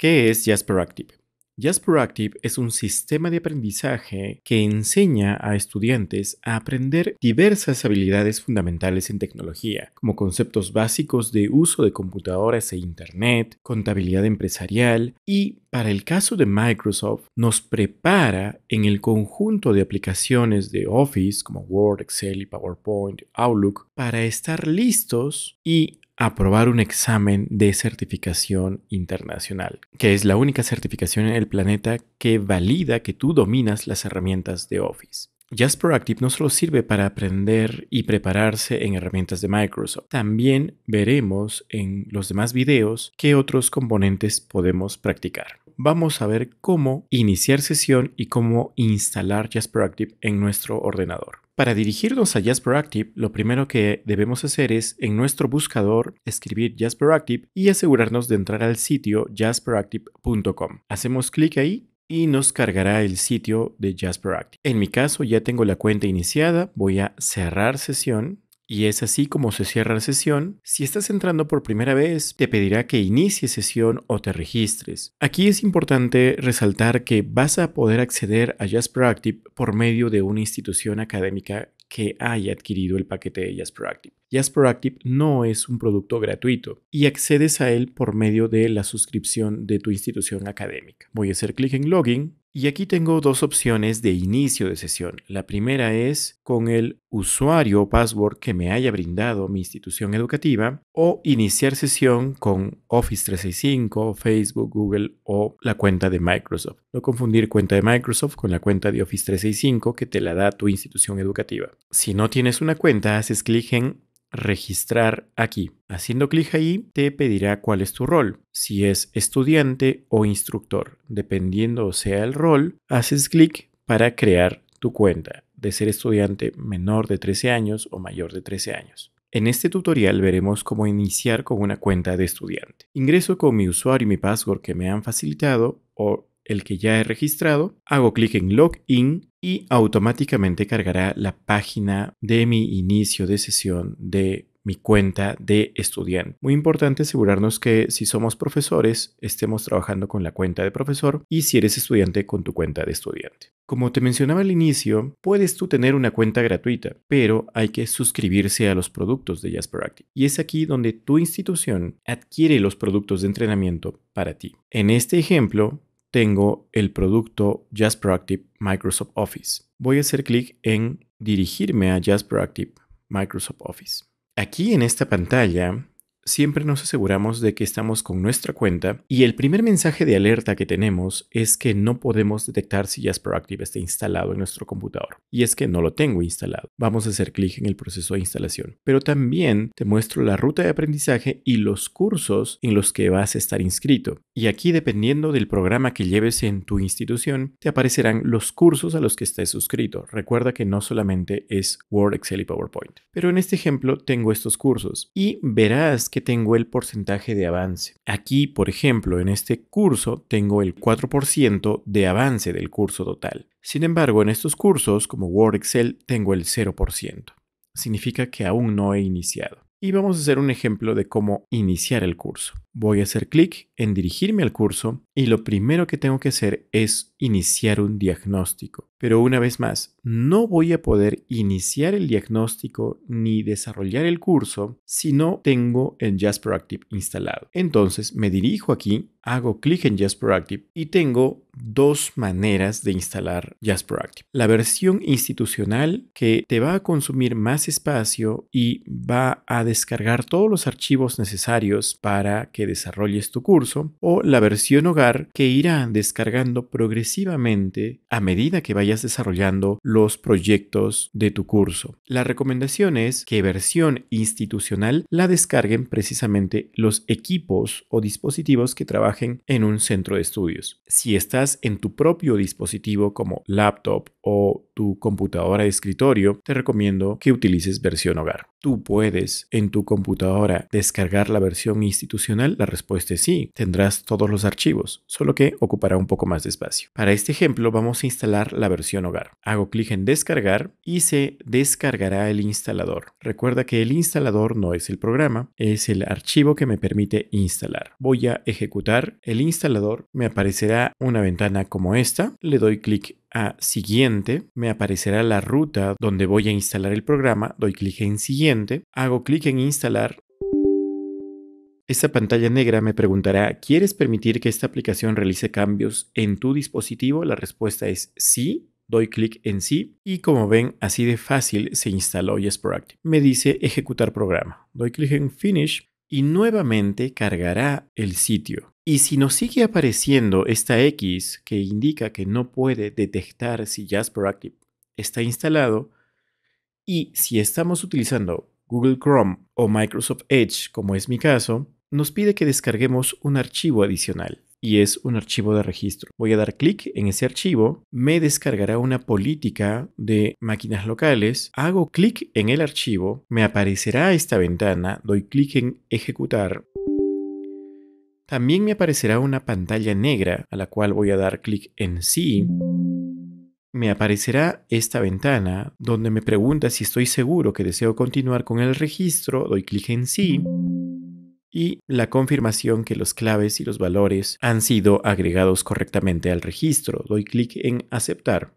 ¿Qué es Jasper Active? Jasper Active es un sistema de aprendizaje que enseña a estudiantes a aprender diversas habilidades fundamentales en tecnología, como conceptos básicos de uso de computadoras e Internet, contabilidad empresarial y, para el caso de Microsoft, nos prepara en el conjunto de aplicaciones de Office como Word, Excel y PowerPoint, Outlook, para estar listos y aprobar un examen de certificación internacional, que es la única certificación en el planeta que valida que tú dominas las herramientas de Office. Jasper Active no solo sirve para aprender y prepararse en herramientas de Microsoft, también veremos en los demás videos qué otros componentes podemos practicar. Vamos a ver cómo iniciar sesión y cómo instalar Jasper Active en nuestro ordenador. Para dirigirnos a Jasper Active, lo primero que debemos hacer es en nuestro buscador escribir Jasper Active y asegurarnos de entrar al sitio jasperactive.com. Hacemos clic ahí y nos cargará el sitio de Jasper Active. En mi caso ya tengo la cuenta iniciada, voy a cerrar sesión y es así como se cierra la sesión. Si estás entrando por primera vez, te pedirá que inicies sesión o te registres. Aquí es importante resaltar que vas a poder acceder a Jasper Active por medio de una institución académica que haya adquirido el paquete de Jasper Active. Jasper Active no es un producto gratuito y accedes a él por medio de la suscripción de tu institución académica. Voy a hacer clic en Login y aquí tengo dos opciones de inicio de sesión. La primera es con el usuario o password que me haya brindado mi institución educativa o iniciar sesión con Office 365, Facebook, Google o la cuenta de Microsoft. No confundir cuenta de Microsoft con la cuenta de Office 365 que te la da tu institución educativa. Si no tienes una cuenta, haces clic en registrar aquí. Haciendo clic ahí te pedirá cuál es tu rol, si es estudiante o instructor. Dependiendo sea el rol, haces clic para crear tu cuenta de ser estudiante menor de 13 años o mayor de 13 años. En este tutorial veremos cómo iniciar con una cuenta de estudiante. Ingreso con mi usuario y mi password que me han facilitado o el que ya he registrado, hago clic en Login y automáticamente cargará la página de mi inicio de sesión de mi cuenta de estudiante. Muy importante asegurarnos que si somos profesores estemos trabajando con la cuenta de profesor y si eres estudiante con tu cuenta de estudiante. Como te mencionaba al inicio, puedes tú tener una cuenta gratuita, pero hay que suscribirse a los productos de Jasper Active. Y es aquí donde tu institución adquiere los productos de entrenamiento para ti. En este ejemplo, tengo el producto Jasper Active Microsoft Office. Voy a hacer clic en dirigirme a Jasper Active Microsoft Office. Aquí en esta pantalla siempre nos aseguramos de que estamos con nuestra cuenta y el primer mensaje de alerta que tenemos es que no podemos detectar si Jasper Active está instalado en nuestro computador. Y es que no lo tengo instalado. Vamos a hacer clic en el proceso de instalación. Pero también te muestro la ruta de aprendizaje y los cursos en los que vas a estar inscrito. Y aquí dependiendo del programa que lleves en tu institución, te aparecerán los cursos a los que estés suscrito. Recuerda que no solamente es Word, Excel y PowerPoint. Pero en este ejemplo tengo estos cursos y verás que tengo el porcentaje de avance. Aquí, por ejemplo, en este curso tengo el 4% de avance del curso total. Sin embargo, en estos cursos, como Word Excel, tengo el 0%. Significa que aún no he iniciado. Y vamos a hacer un ejemplo de cómo iniciar el curso. Voy a hacer clic en dirigirme al curso y lo primero que tengo que hacer es iniciar un diagnóstico. Pero una vez más, no voy a poder iniciar el diagnóstico ni desarrollar el curso si no tengo el Jasper Active instalado. Entonces me dirijo aquí, hago clic en Jasper Active y tengo dos maneras de instalar Jasper Active. La versión institucional que te va a consumir más espacio y va a descargar todos los archivos necesarios para que desarrolles tu curso o la versión hogar que irá descargando progresivamente a medida que vayas desarrollando los proyectos de tu curso. La recomendación es que versión institucional la descarguen precisamente los equipos o dispositivos que trabajen en un centro de estudios. Si estás en tu propio dispositivo como laptop o tu computadora de escritorio, te recomiendo que utilices versión hogar. ¿Tú puedes en tu computadora descargar la versión institucional? La respuesta es sí. Tendrás todos los archivos, solo que ocupará un poco más de espacio. Para este ejemplo vamos a instalar la versión hogar. Hago clic en descargar y se descargará el instalador. Recuerda que el instalador no es el programa, es el archivo que me permite instalar. Voy a ejecutar el instalador. Me aparecerá una ventana como esta. Le doy clic a siguiente, me aparecerá la ruta donde voy a instalar el programa, doy clic en siguiente, hago clic en instalar. Esta pantalla negra me preguntará, ¿quieres permitir que esta aplicación realice cambios en tu dispositivo? La respuesta es sí. Doy clic en sí y como ven, así de fácil se instaló Active. Me dice ejecutar programa. Doy clic en Finish y nuevamente cargará el sitio. Y si nos sigue apareciendo esta X que indica que no puede detectar si Jasper Active está instalado, y si estamos utilizando Google Chrome o Microsoft Edge, como es mi caso, nos pide que descarguemos un archivo adicional y es un archivo de registro. Voy a dar clic en ese archivo, me descargará una política de máquinas locales, hago clic en el archivo, me aparecerá esta ventana, doy clic en ejecutar. También me aparecerá una pantalla negra a la cual voy a dar clic en sí. Me aparecerá esta ventana donde me pregunta si estoy seguro que deseo continuar con el registro, doy clic en sí y la confirmación que los claves y los valores han sido agregados correctamente al registro. Doy clic en aceptar.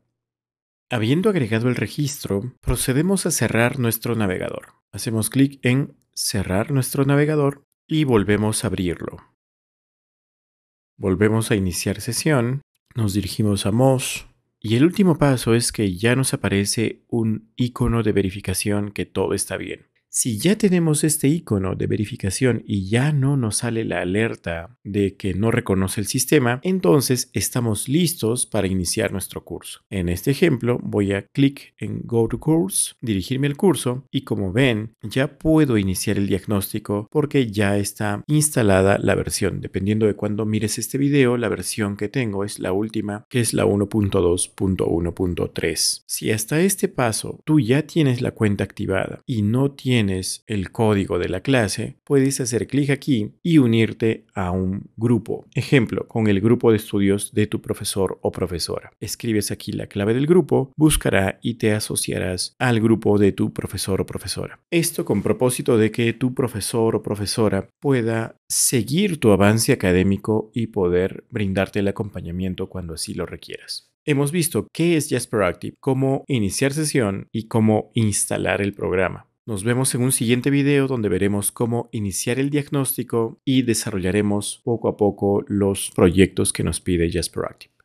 Habiendo agregado el registro, procedemos a cerrar nuestro navegador. Hacemos clic en cerrar nuestro navegador y volvemos a abrirlo. Volvemos a iniciar sesión, nos dirigimos a MOS y el último paso es que ya nos aparece un icono de verificación que todo está bien. Si ya tenemos este icono de verificación y ya no nos sale la alerta de que no reconoce el sistema, entonces estamos listos para iniciar nuestro curso. En este ejemplo voy a clic en Go to Course, dirigirme al curso y como ven ya puedo iniciar el diagnóstico porque ya está instalada la versión. Dependiendo de cuándo mires este video, la versión que tengo es la última que es la 1.2.1.3. Si hasta este paso tú ya tienes la cuenta activada y no tienes tienes el código de la clase, puedes hacer clic aquí y unirte a un grupo. Ejemplo, con el grupo de estudios de tu profesor o profesora. Escribes aquí la clave del grupo, buscará y te asociarás al grupo de tu profesor o profesora. Esto con propósito de que tu profesor o profesora pueda seguir tu avance académico y poder brindarte el acompañamiento cuando así lo requieras. Hemos visto qué es Jasper Active, cómo iniciar sesión y cómo instalar el programa. Nos vemos en un siguiente video donde veremos cómo iniciar el diagnóstico y desarrollaremos poco a poco los proyectos que nos pide Jasper Active.